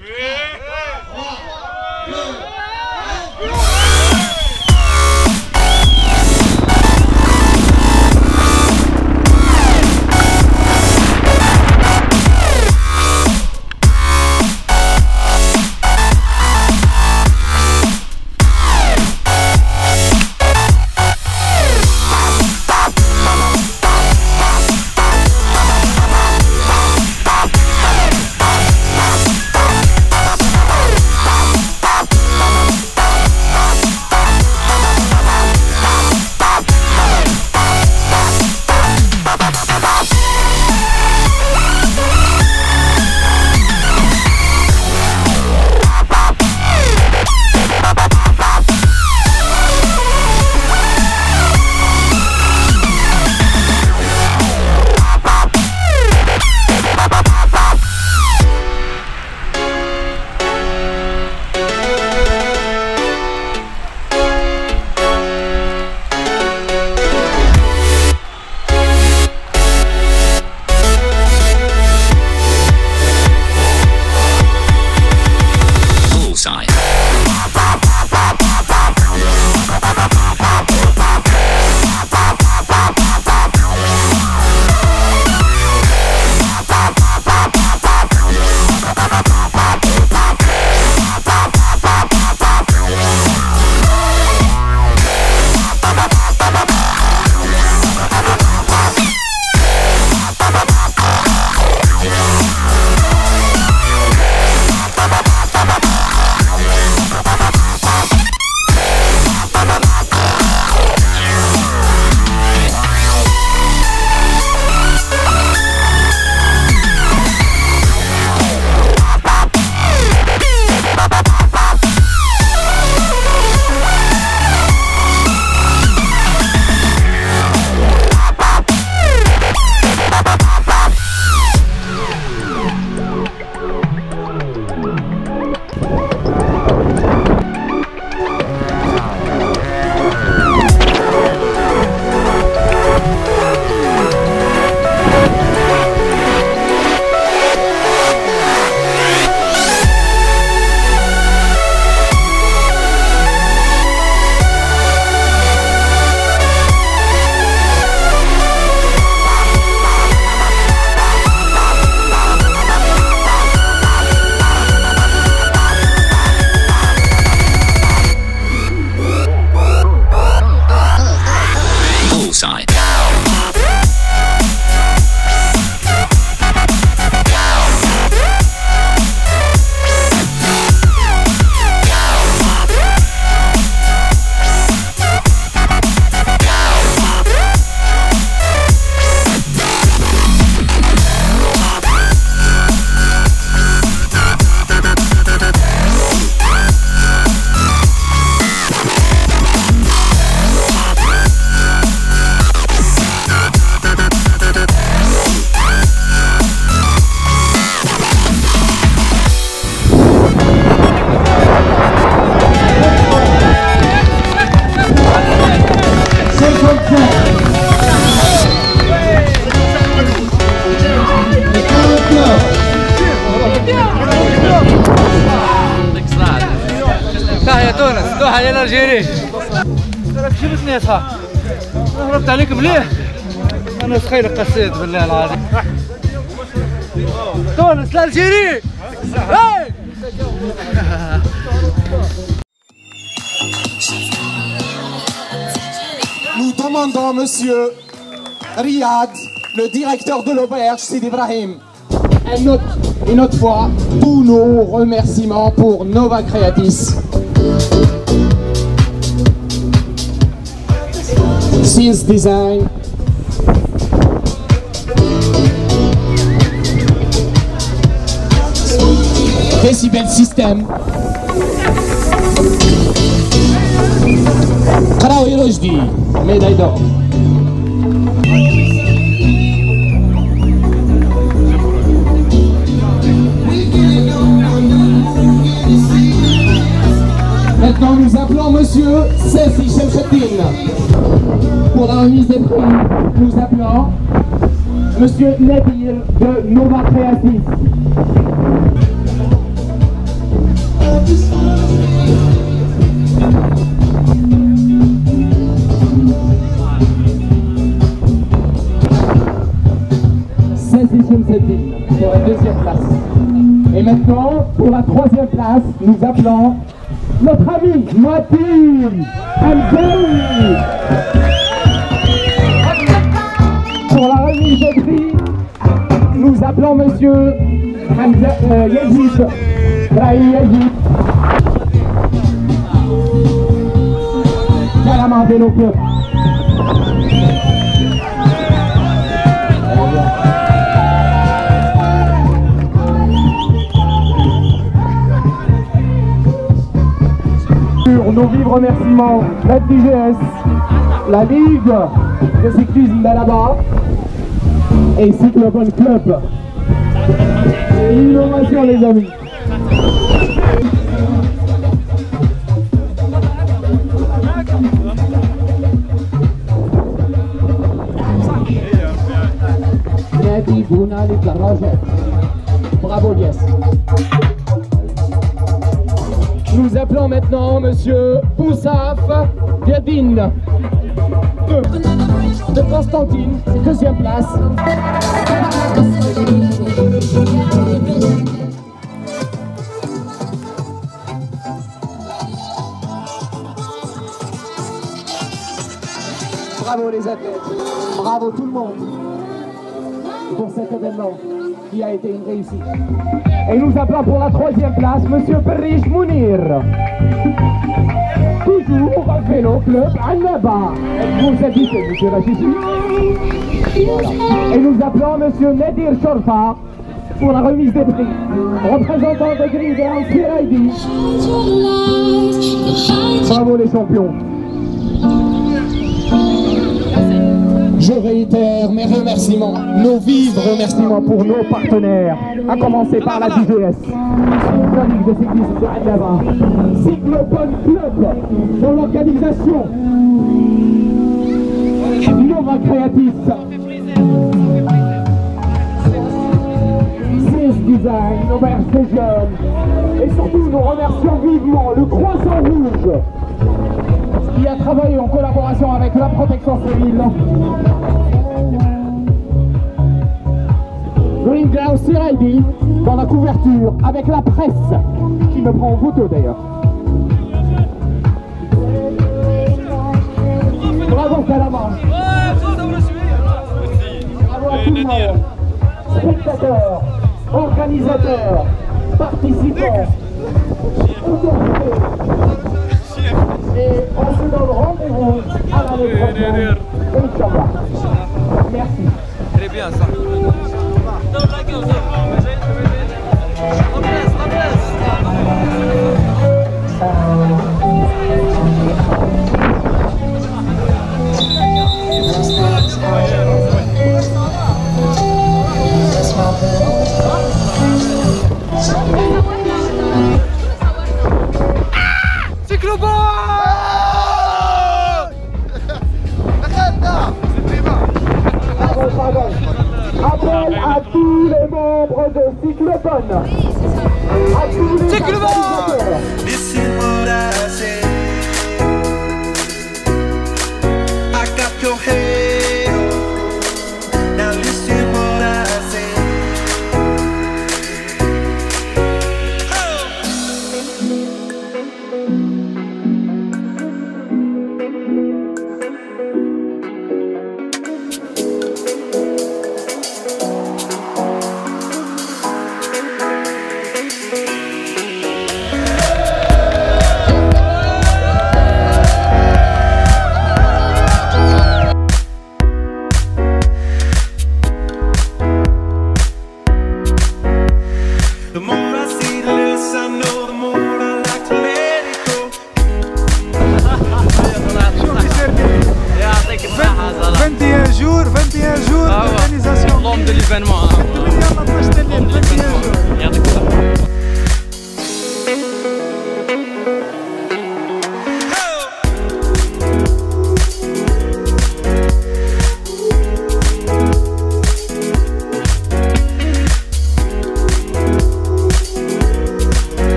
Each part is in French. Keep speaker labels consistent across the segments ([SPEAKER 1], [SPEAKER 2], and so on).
[SPEAKER 1] Yeah. inside. مليح انا سخير قسيت بالله العظيم تونس الجيري هاي
[SPEAKER 2] Nous demandons, monsieur Riyad, le directeur de l'auberge, Sid Ibrahim, une autre, une autre fois, tous nos remerciements pour Nova Creatis. since design decibel system Krao i roždí, medaj. Maintenant, nous appelons Monsieur Sefi Chemcheddin. Pour la remise des prix, nous appelons Monsieur Nadir de Nova Chemcheddin pour la deuxième place. Et maintenant, pour la troisième place, nous appelons notre ami Mathilde Hamzaoui. Pour la remise de prix, nous appelons Monsieur Hamza, euh, Yazid. Brahim Yazid. Sur nos vifs remerciements, la DGS, la Ligue de cyclisme d'Alaba et Cyclopole Club. Innovation les amis. Maintenant Monsieur Boussaf Biadine de, de Constantine, deuxième place. Bravo les athlètes, bravo tout le monde pour cet événement qui a été une réussite. Et nous appelons pour la troisième place Monsieur Perriche Mounir. Toujours vélo club Annaba. Vous habitez, Monsieur Rachissi. Voilà. Et nous appelons Monsieur Nadir Chorfa pour la remise des prix. Représentant de Green Siraidi. Bravo les champions. Je réitère mes remerciements, nos vifs remerciements pour nos partenaires, à commencer par la DGS, de Club pour l'organisation, Nova Creatis, CS Design, Auberge des Jeunes, et surtout nous remercions vivement le Croissant Rouge travaillé en collaboration avec la protection civile. Green Ground CID dans la couverture avec la presse qui me prend en photo d'ailleurs. Bravo Calamar le monde, spectateurs, organisateurs, participants. Et on se donne rendez-vous à l'année prochaine, Inch'Allah. Merci.
[SPEAKER 1] Très bien ça.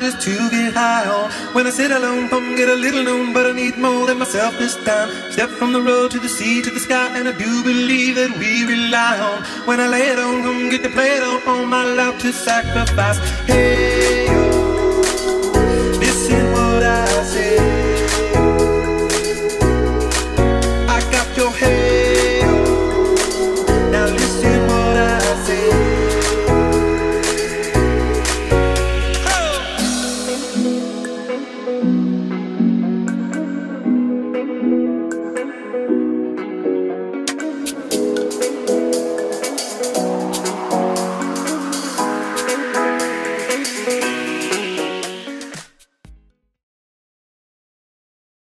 [SPEAKER 3] Just to get high on. When I sit alone, come get a little known, but I need more than myself this time. Step from the road to the sea to the sky, and I do believe that we rely on. When I lay it on, come get to play it on, my life to sacrifice. Hey.